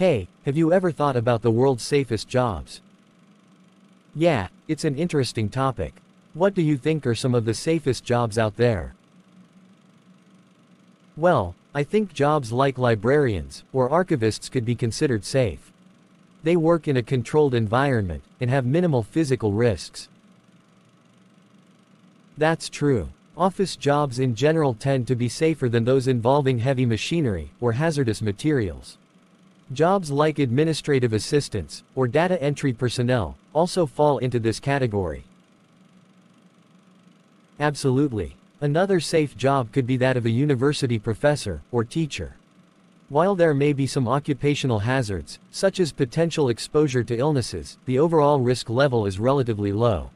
Hey, have you ever thought about the world's safest jobs? Yeah, it's an interesting topic. What do you think are some of the safest jobs out there? Well, I think jobs like librarians or archivists could be considered safe. They work in a controlled environment and have minimal physical risks. That's true. Office jobs in general tend to be safer than those involving heavy machinery or hazardous materials. Jobs like administrative assistants or data entry personnel also fall into this category. Absolutely. Another safe job could be that of a university professor or teacher. While there may be some occupational hazards, such as potential exposure to illnesses, the overall risk level is relatively low.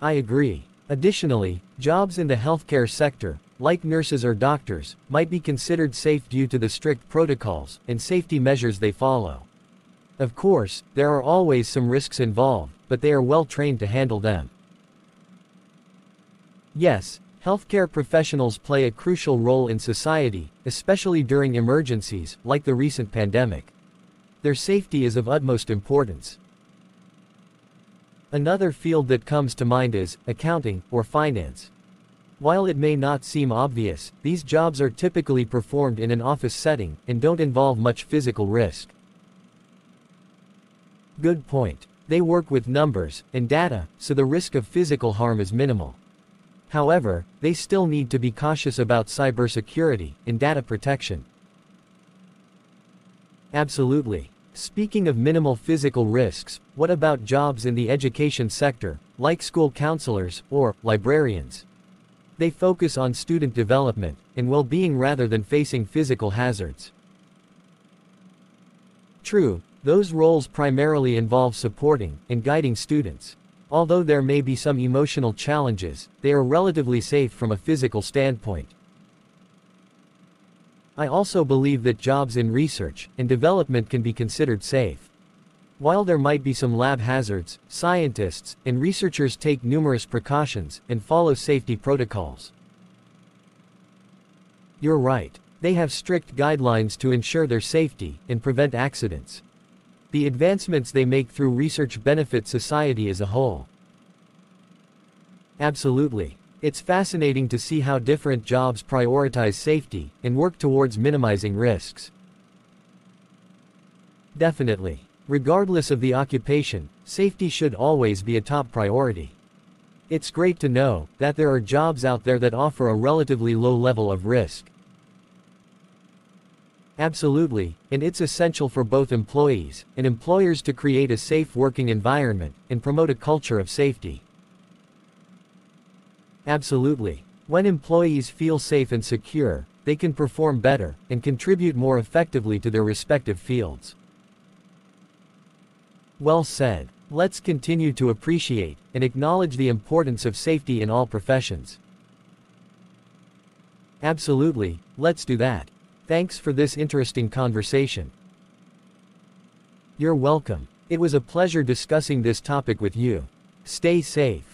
I agree. Additionally, jobs in the healthcare sector, like nurses or doctors, might be considered safe due to the strict protocols and safety measures they follow. Of course, there are always some risks involved, but they are well trained to handle them. Yes, healthcare professionals play a crucial role in society, especially during emergencies, like the recent pandemic. Their safety is of utmost importance. Another field that comes to mind is accounting or finance. While it may not seem obvious, these jobs are typically performed in an office setting and don't involve much physical risk. Good point. They work with numbers and data, so the risk of physical harm is minimal. However, they still need to be cautious about cybersecurity and data protection. Absolutely. Speaking of minimal physical risks, what about jobs in the education sector, like school counselors or librarians? They focus on student development and well-being rather than facing physical hazards. True, those roles primarily involve supporting and guiding students. Although there may be some emotional challenges, they are relatively safe from a physical standpoint. I also believe that jobs in research and development can be considered safe. While there might be some lab hazards, scientists and researchers take numerous precautions and follow safety protocols. You're right. They have strict guidelines to ensure their safety and prevent accidents. The advancements they make through research benefit society as a whole. Absolutely. It's fascinating to see how different jobs prioritize safety and work towards minimizing risks. Definitely. Regardless of the occupation, safety should always be a top priority. It's great to know that there are jobs out there that offer a relatively low level of risk. Absolutely, and it's essential for both employees and employers to create a safe working environment and promote a culture of safety. Absolutely. When employees feel safe and secure, they can perform better and contribute more effectively to their respective fields. Well said. Let's continue to appreciate and acknowledge the importance of safety in all professions. Absolutely, let's do that. Thanks for this interesting conversation. You're welcome. It was a pleasure discussing this topic with you. Stay safe.